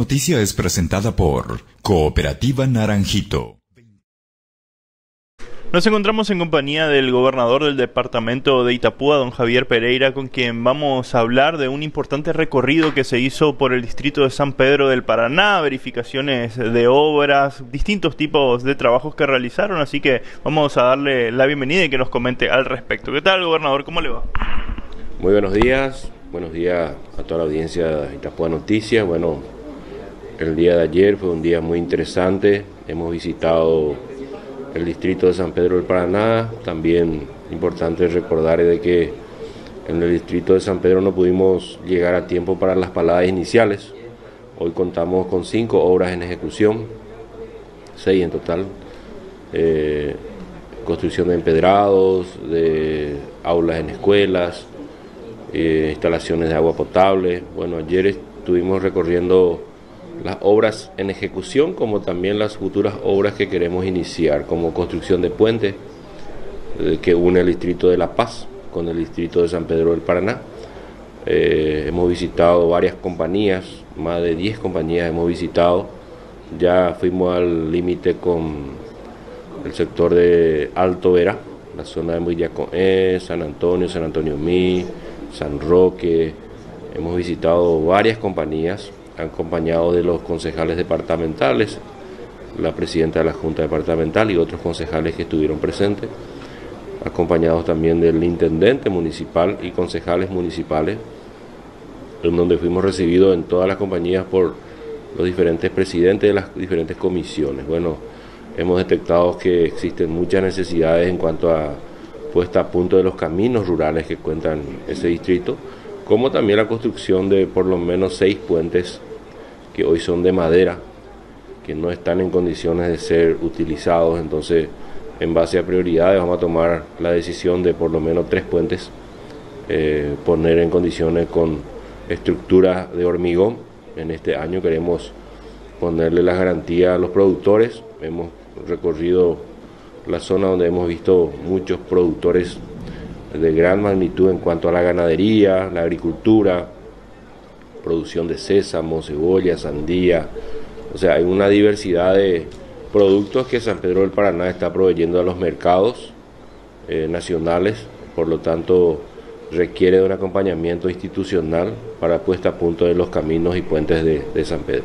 Noticia es presentada por Cooperativa Naranjito. Nos encontramos en compañía del gobernador del departamento de Itapúa, don Javier Pereira, con quien vamos a hablar de un importante recorrido que se hizo por el distrito de San Pedro del Paraná, verificaciones de obras, distintos tipos de trabajos que realizaron, así que vamos a darle la bienvenida y que nos comente al respecto. ¿Qué tal, gobernador? ¿Cómo le va? Muy buenos días, buenos días a toda la audiencia de Itapúa Noticias. Bueno, el día de ayer fue un día muy interesante. Hemos visitado el distrito de San Pedro del Paraná. También importante recordar de que en el distrito de San Pedro no pudimos llegar a tiempo para las paladas iniciales. Hoy contamos con cinco obras en ejecución, seis en total. Eh, construcción de empedrados, de aulas en escuelas, eh, instalaciones de agua potable. Bueno, ayer estuvimos recorriendo las obras en ejecución como también las futuras obras que queremos iniciar, como construcción de puentes eh, que une el distrito de La Paz con el distrito de San Pedro del Paraná. Eh, hemos visitado varias compañías, más de 10 compañías hemos visitado. Ya fuimos al límite con el sector de Alto Vera, la zona de Muyacoé, San Antonio, San Antonio Mí, San Roque. Hemos visitado varias compañías acompañado de los concejales departamentales, la presidenta de la Junta Departamental y otros concejales que estuvieron presentes, acompañados también del intendente municipal y concejales municipales, en donde fuimos recibidos en todas las compañías por los diferentes presidentes de las diferentes comisiones. Bueno, hemos detectado que existen muchas necesidades en cuanto a puesta a punto de los caminos rurales que cuentan ese distrito, como también la construcción de por lo menos seis puentes que hoy son de madera, que no están en condiciones de ser utilizados. Entonces, en base a prioridades, vamos a tomar la decisión de por lo menos tres puentes eh, poner en condiciones con estructura de hormigón. En este año queremos ponerle las garantías a los productores. Hemos recorrido la zona donde hemos visto muchos productores de gran magnitud en cuanto a la ganadería, la agricultura, producción de sésamo, cebolla, sandía, o sea, hay una diversidad de productos que San Pedro del Paraná está proveyendo a los mercados eh, nacionales, por lo tanto requiere de un acompañamiento institucional para puesta a punto de los caminos y puentes de San Pedro.